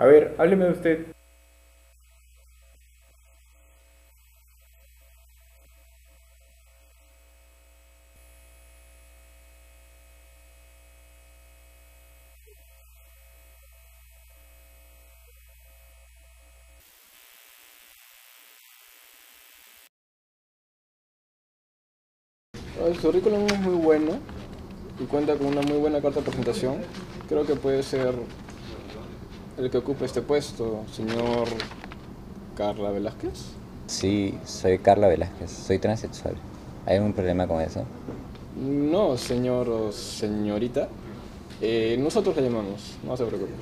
A ver, hábleme de usted. Su currículum es muy bueno y cuenta con una muy buena carta de presentación. Creo que puede ser el que ocupe este puesto, señor Carla Velázquez. Sí, soy Carla Velázquez, soy transexual. ¿Hay algún problema con eso? No, señor o señorita. Eh, nosotros le llamamos, no se preocupe.